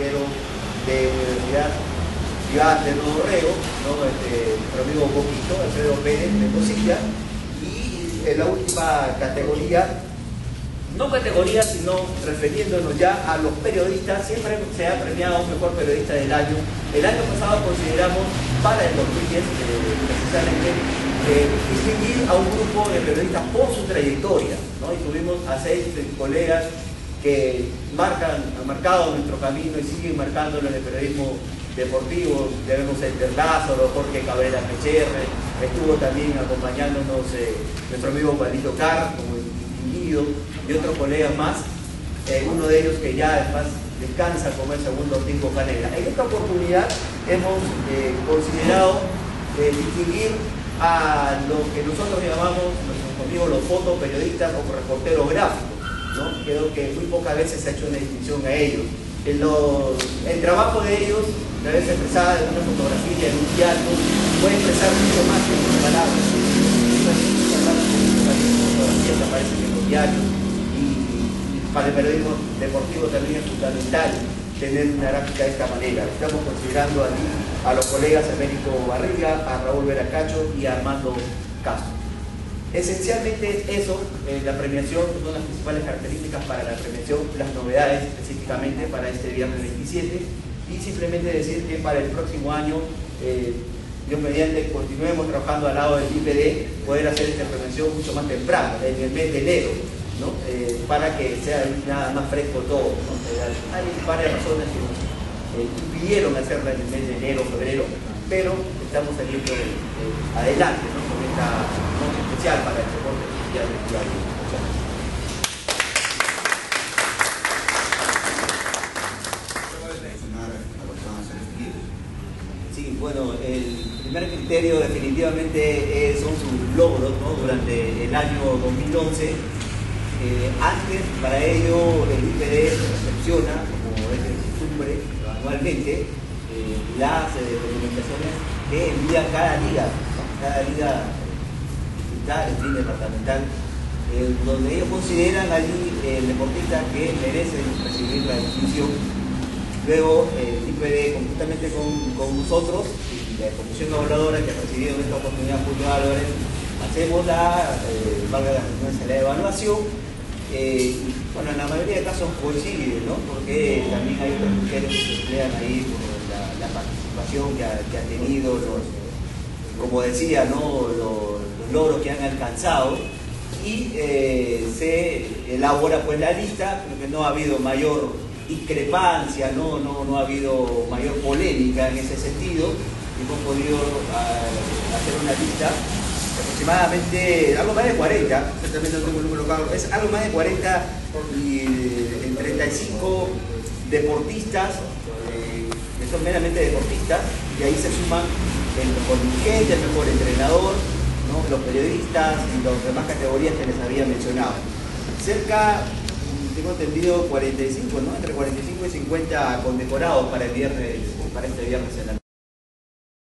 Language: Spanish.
arquero de Universidad Ciudad de Nuevo Rego, ¿no? este, nuestro amigo Boquito, Alfredo Pérez de Cosilla, y en la última categoría, no categoría, sino refiriéndonos ya a los periodistas, siempre se ha premiado mejor periodista del año. El año pasado consideramos, para el 2010 eh, precisamente, eh, distinguir a un grupo de periodistas por su trayectoria, ¿no? y tuvimos a seis colegas que marcan, han marcado nuestro camino y siguen marcándolo en el periodismo deportivos, tenemos el Lázaro, Jorge Cabrera Pecherre, estuvo también acompañándonos eh, nuestro amigo Juanito Carr, como distinguido, y otros colegas más, eh, uno de ellos que ya además descansa como el segundo Tingo Canela. En esta oportunidad hemos eh, considerado distinguir a lo que nosotros llamamos, nuestros amigos los fotoperiodistas o reporteros gráficos. ¿No? Creo que muy pocas veces se ha hecho una distinción a ellos. el trabajo de ellos una vez expresada en una fotografía, en un diálogo, puede expresar mucho más que en palabras. en los diarios y para el periodismo deportivo también es fundamental tener una gráfica de esta manera. Estamos considerando allí a los colegas Américo Barriga, a Raúl Veracacho y a Armando Castro. Esencialmente eso, eh, la premiación, son las principales características para la premiación, las novedades específicamente para este viernes 27 y simplemente decir que para el próximo año, eh, Dios mediante, continuemos trabajando al lado del IPD, poder hacer esta prevención mucho más temprano, en el mes de enero, ¿no? Eh, para que sea nada más fresco todo. Eh, hay varias razones que nos impidieron hacerla en el mes de enero, febrero, pero estamos saliendo adelante con esta para el deporte social bueno, el primer criterio definitivamente son sus logros durante el año 2011. Eh, antes, para ello, el IPD recepciona, como es de costumbre, anualmente, eh, las eh, documentaciones que envía cada liga, cada liga el departamental, donde ellos consideran allí el deportista que merece recibir la distinción Luego, el IPD, conjuntamente con, nosotros y la Comisión Evaluadora que ha recibido en esta oportunidad Julio Álvarez, hacemos la, eh, valga la, la evaluación. Eh, bueno, en la mayoría de casos coincide, ¿no? Porque también hay otros criterios que se emplean ahí por la, participación que ha, tenido, los, como decía. Los, logros que han alcanzado y eh, se elabora pues la lista, creo que no ha habido mayor discrepancia, ¿no? Ha habido mayor polémica en ese sentido. Hemos podido ah, hacer una lista aproximadamente, algo más de 40, exactamente no tengo el número claro, es algo más de 40 y eh, en 35 deportistas, eh, que son meramente deportistas, y ahí se suman el mejor dirigente, el mejor entrenador, los periodistas y las demás categorías que les había mencionado. Cerca tengo entendido 45, ¿no? Entre 45 y 50 condecorados para el viernes, para este viernes en la